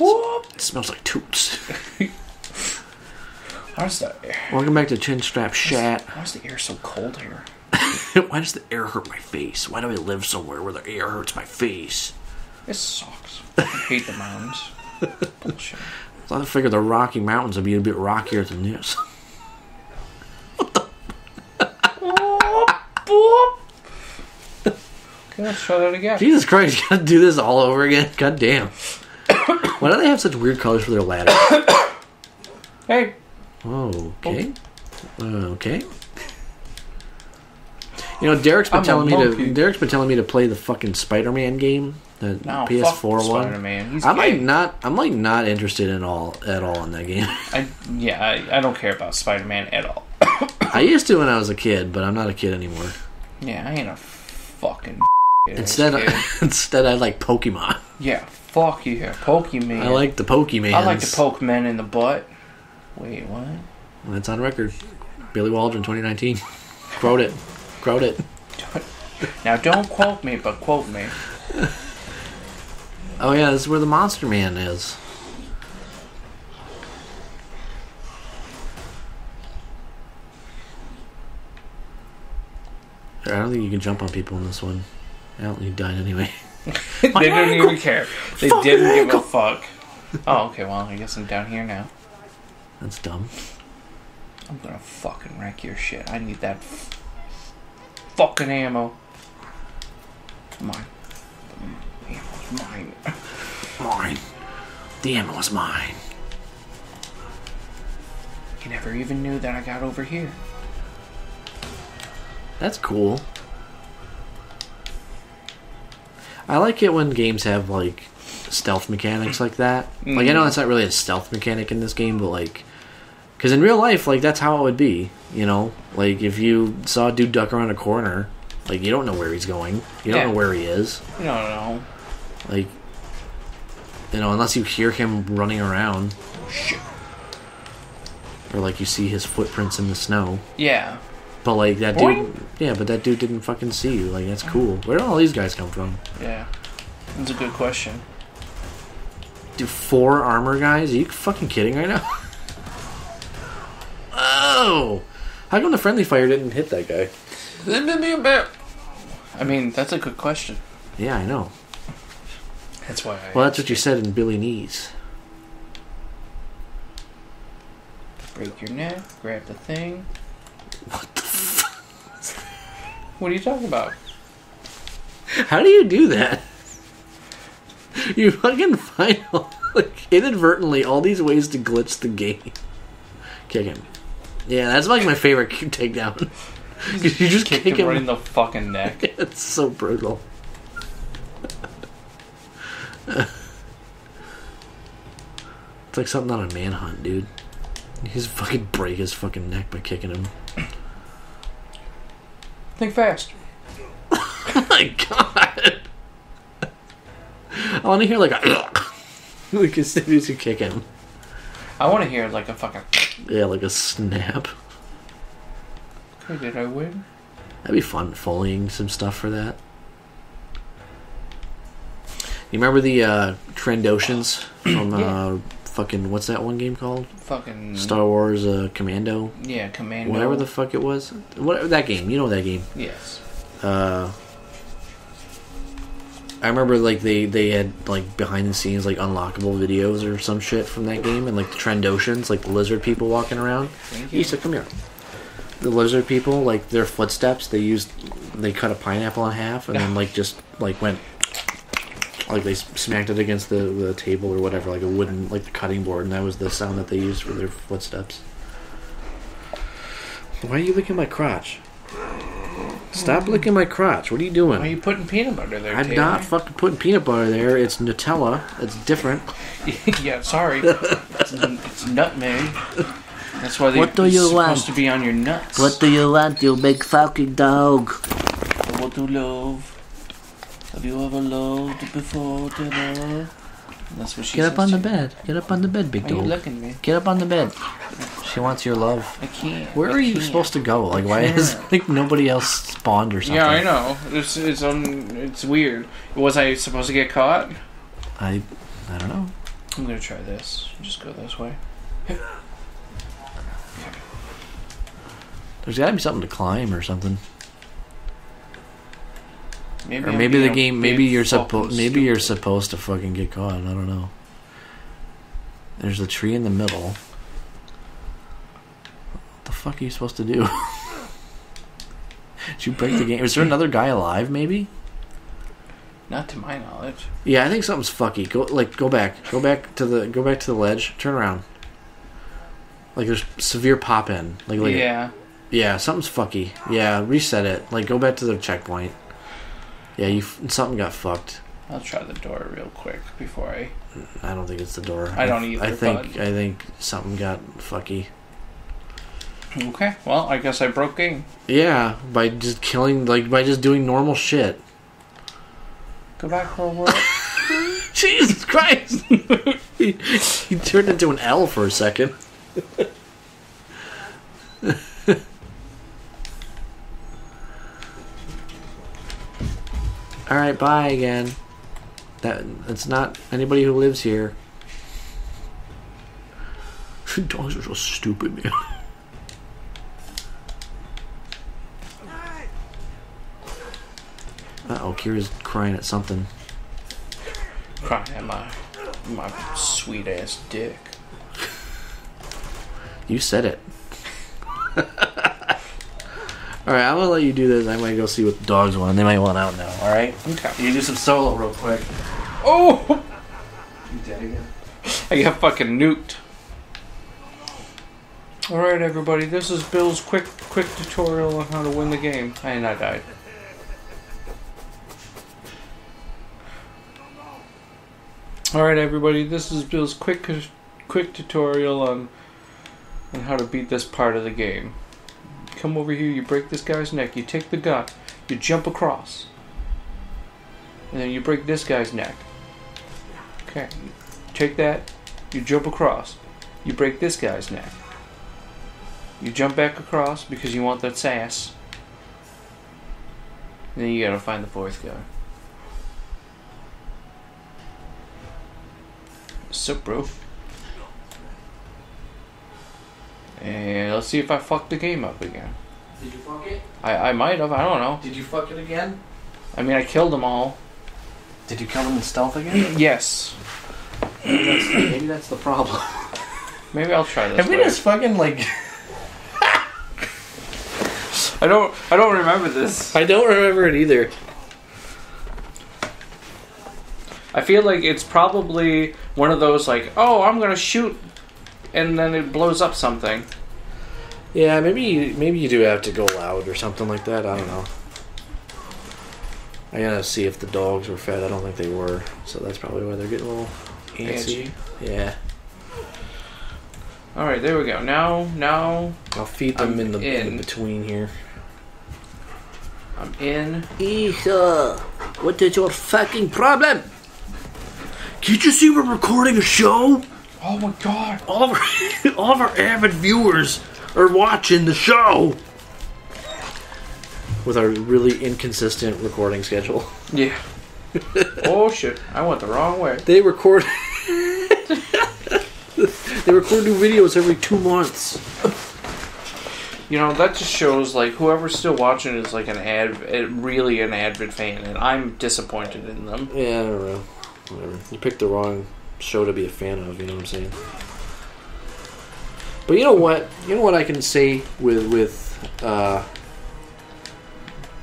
Whoop. It smells like toots. How's the air? Welcome back to Chin Strap Chaps. Why's the air so cold here? Why does the air hurt my face? Why do I live somewhere where the air hurts my face? This sucks. I hate the mountains. Bullshit. I figure the Rocky Mountains would be a bit rockier than this. Okay, let's try that again. Jesus Christ, you gotta do this all over again? God damn. Why do they have such weird colors for their ladders? Hey, Oh, okay. Uh, okay. You know, Derek's been I'm telling me to. monkey. Derek's been telling me to play the fucking Spider-Man game, the no, PS4 fuck one. Spider-Man. He's I'm gay. like not. I'm like not interested in all at all in that game. I, yeah, I, I don't care about Spider-Man at all. I used to when I was a kid, but I'm not a kid anymore. Yeah, I ain't a fucking. Instead, kid. instead I like Pokemon. yeah, fuck yeah, Pokemon. I like the Pokemon. I like to poke men in the butt. Wait, what? That's on record. Billy Waldron, 2019. Quote it. Quote it. Now don't quote me, but quote me. Oh yeah, this is where the Monster Man is. I don't think you can jump on people in this one. I don't think you died anyway. they didn't even care. They Fucking didn't give a fuck. Oh, okay. Well, I guess I'm down here now. That's dumb. I'm gonna fucking wreck your shit. I need that f- fucking ammo. Come on. The ammo's mine. Mine. The ammo was mine. You never even knew that I got over here. That's cool. I like it when games have like stealth mechanics like that. Like I know mm. that's not really a stealth mechanic in this game, but like, because in real life, like that's how it would be. You know, like if you saw a dude duck around a corner, like you don't know where he's going, you don't Yeah. know where he is. No, no, no. Like, you know, unless you hear him running around, Shit. or like you see his footprints in the snow. Yeah. But like that Boing. dude, yeah, but that dude didn't fucking see you. Like that's cool. Where do all these guys come from? Yeah. That's a good question. Do four armor guys? Are you fucking kidding right now? oh, how come the friendly fire didn't hit that guy? I mean, that's a good question. Yeah, I know. That's why I Well, that's what you said in Billy Knees. break your neck, grab the thing. What What are you talking about? how do you do that? You fucking find like inadvertently all these ways to glitch the game. Kick him. Yeah, that's like my favorite takedown. you just Kick kick him right in the fucking neck. It's so brutal. it's like something on a manhunt, dude. You just fucking break his fucking neck by kicking him. Think fast. Oh my god! I want to hear like a like as soon as you kick him. I want to hear like a fucking. Yeah, like a snap. Okay, did I win? That'd be fun, foleying some stuff for that. You remember the uh, Trandoshans from uh, fucking what's that one game called? Fucking. Star Wars uh, Commando, Yeah, commando. whatever the fuck it was. Whatever that game, you know that game. Yes. Uh, I remember like they they had like behind the scenes like unlockable videos or some shit from that game, and like the Trandoshans, like the lizard people walking around. Thank you. Issa, come here. The lizard people, like their footsteps, they used they cut a pineapple in half and then like just like went like they smacked it against the, the table or whatever, like a wooden like the cutting board, and that was the sound that they used for their footsteps. Why are you licking my crotch? Stop licking my crotch. What are you doing? Why are you putting peanut butter there, I'm Taylor? not fucking putting peanut butter there. It's Nutella. It's different. yeah, sorry. it's, it's nutmeg. That's why they, What do you supposed want? to be on your nuts. What do you want, you big fucking dog? What do you love? Have you ever loved before, Taylor? That's what she Get up on the you. bed. Get up on the bed, big Why dog. looking at me? Get up on the bed. She wants your love. I can't. Where I are you can't. supposed to go? Like, why is like nobody else spawned or something? Yeah, I know. It's it's um, it's weird. Was I supposed to get caught? I, I don't know. I'm gonna try this. Just go this way. There's got to be something to climb or something. Maybe Or maybe the game. Maybe you're supposed. Maybe you're supposed to fucking get caught. I don't know. There's a tree in the middle. What the fuck are you supposed to do? Did you break the game? Is there another guy alive? Maybe. Not to my knowledge. Yeah, I think something's fucky. Go like go back. Go back to the go back to the ledge. Turn around. Like there's severe pop in. Like like yeah. yeah, something's fucky. Yeah, reset it. Like go back to the checkpoint. Yeah, you f- something got fucked. I'll try the door real quick before I. I don't think it's the door. I don't either, I think but- I think something got fucky. Okay. Well, I guess I broke game. Yeah, by just killing like by just doing normal shit. Go back for a. Jesus Christ! he, he turned into an L for a second. All right, bye again. That that's not anybody who lives here. Dogs are so stupid, man. Uh oh, Kira's crying at something. Crying at my my sweet ass dick. You said it. Alright, I'm gonna let you do this. I might go see what the dogs want. They might want out now, alright? Okay. You do some solo real quick. Oh! You dead again? I got fucking nuked. Alright, everybody, this is Bill's quick quick tutorial on how to win the game. And I died. Alright, everybody, this is Bill's quick quick tutorial on on how to beat this part of the game. Come over here, you break this guy's neck, you take the gun, you jump across. And then you break this guy's neck. Okay. Take that, you jump across. You break this guy's neck. You jump back across because you want that sass. And then you gotta find the fourth guy. Up, bro? And let's see if I fuck the game up again. Did you fuck it? I, I might have, I don't know. Did you fuck it again? I mean, I killed them all. Did you kill them in stealth again? Yes. maybe, that's, maybe that's the problem. Maybe I'll try this. Have we way. just fucking like. I don't. I don't remember this. I don't remember it either. I feel like it's probably one of those like, oh, I'm gonna shoot, and then it blows up something. Yeah, maybe you, maybe you do have to go loud or something like that. I don't know. I gotta see if the dogs were fed. I don't think they were, so that's probably why they're getting a little antsy. Antsy. Yeah, All right, there we go. Now, now I'll feed them I'm in the in. in. between here. I'm in. Ethan, what is your fucking problem? Can't you see we're recording a show? Oh my god! All of our, all of our avid viewers are watching the show. With our really inconsistent recording schedule. Yeah. oh shit! I went the wrong way. They record. they record new videos every two months. You know that just shows like whoever's still watching is like an ad, eh, really an avid fan, and I'm disappointed in them. Yeah, I don't know. Whatever. You picked the wrong show to be a fan of. You know what I'm saying? But you know what? You know what I can say with with uh,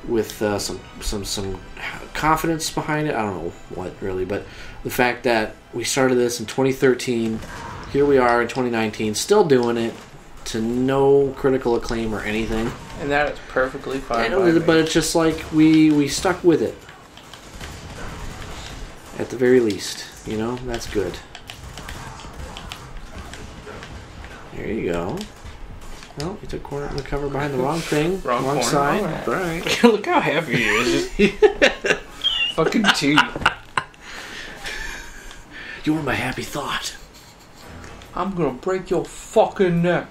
with uh, some some some confidence behind it. I don't know what really, but the fact that we started this in 2013, here we are in 2019, still doing it to no critical acclaim or anything. And that is perfectly fine. know, by me. but it's just like we we stuck with it. At the very least, you know that's good. There you go. Well, you took corner on the cover behind the wrong thing, Wrong corner. side. Alright. All right. Look how heavy he is. Fucking teeth. You were my happy thought. I'm gonna break your fucking neck.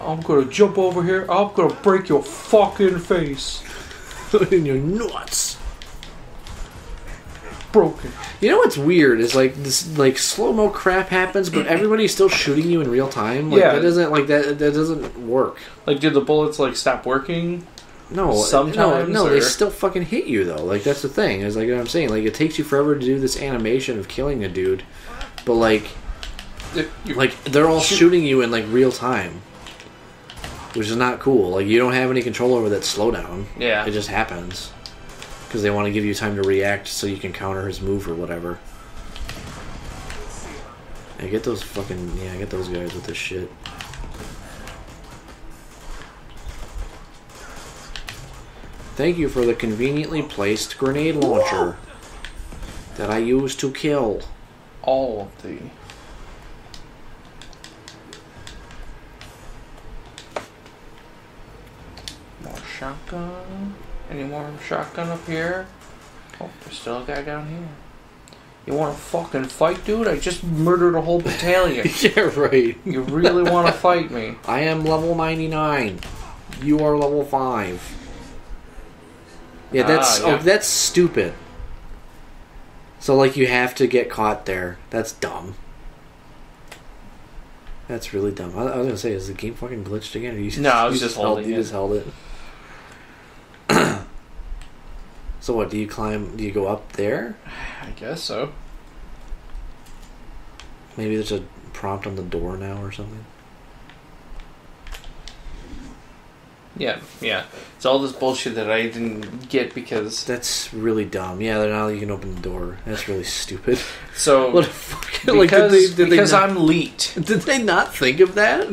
I'm gonna jump over here. I'm gonna break your fucking face. In your nuts. Broken. You know what's weird is like this like slow mo crap happens, but everybody's still shooting you in real time. Like, Yeah. that doesn't like that. That doesn't work. Like, did the bullets like stop working? No, Sometimes, no, no. They or- still fucking hit you though. Like that's the thing. Is like what I'm saying. Like it takes you forever to do this animation of killing a dude, but like If you- like they're all shooting you in like real time, which is not cool. Like you don't have any control over that slowdown. yeah. It just happens because they want to give you time to react so you can counter his move or whatever. I get those fucking yeah. I get those guys with this shit. Thank you for the conveniently placed grenade launcher that I use to kill. all of the. Shotgun. Any more shotgun up here? Oh, there's still a guy down here. You want to fucking fight, dude? I just murdered a whole battalion. yeah, right. you really want to fight me? I am level 99. You are level 5. Yeah, that's Ah, yeah. oh, that's stupid. So like you have to get caught there. That's dumb. That's really dumb. I, I was gonna say, is the game fucking glitched again? Or you No, I was you just held, holding You it. just held it. So what? Do you climb? Do you go up there? I guess so. Maybe there's a prompt on the door now or something. Yeah, yeah. It's all this bullshit that I didn't get because. That's really dumb. Yeah, now you can open the door. That's really stupid. So. What the fuck? because like, did they, did because not, I'm leet. Did they not think of that?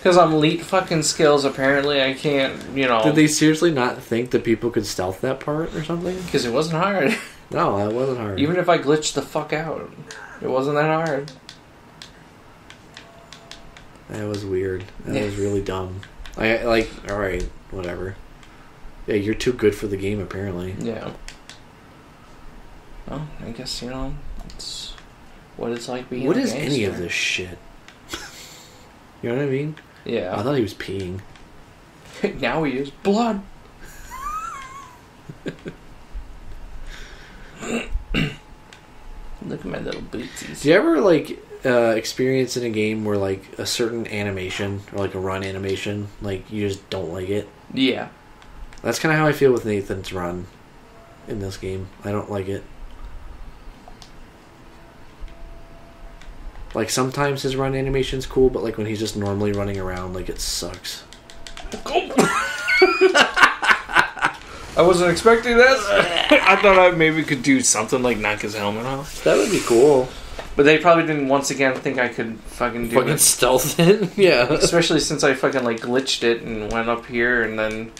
Because I'm leet fucking skills, apparently I can't, you know. Did they seriously not think that people could stealth that part or something? Because it wasn't hard. No, that wasn't hard. Even if I glitched the fuck out, it wasn't that hard. that was weird. That Yeah. was really dumb. I like. All right, whatever. Yeah, you're too good for the game apparently. Yeah. Well, I guess, you know, it's what it's like being What is any of this shit? you know what I mean? I thought he was peeing. now he is blood. Look at my little bootsies. Do you ever like uh, experience in a game where like a certain animation or like a run animation, like you just don't like it? Yeah. That's kind of how I feel with Nathan's run in this game. I don't like it. Like sometimes his run animation's cool, but like when he's just normally running around, like it sucks. I wasn't expecting this. I thought I maybe could do something like knock his helmet off. That would be cool. But they probably didn't once again think I could fucking do Fucking it. stealth it, yeah. Especially since I fucking like glitched it and went up here and then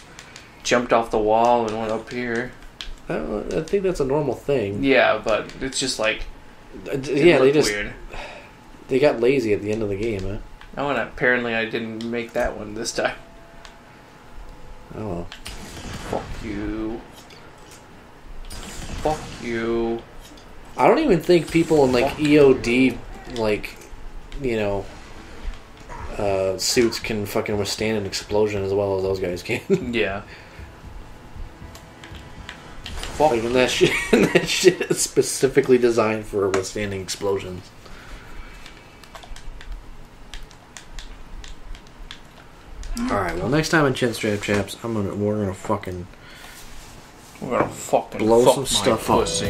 jumped off the wall and went up here. I, don't- I think that's a normal thing. Yeah, but it's just like Uh, it Yeah, they just weird. They got lazy at the end of the game. Huh? Oh, and apparently I didn't make that one this time. Oh well. Fuck you. Fuck you. I don't even think people in like Fuck. EOD, like, you know, uh, suits can fucking withstand an explosion as well as those guys can. Yeah. Fuck. like, and that shit, that shit is specifically designed for withstanding explosions. All right. Well, next time on Chin Strap Chaps, I'm gonna we're gonna fucking We're gonna fucking Blow fuck some my stuff up. pussy.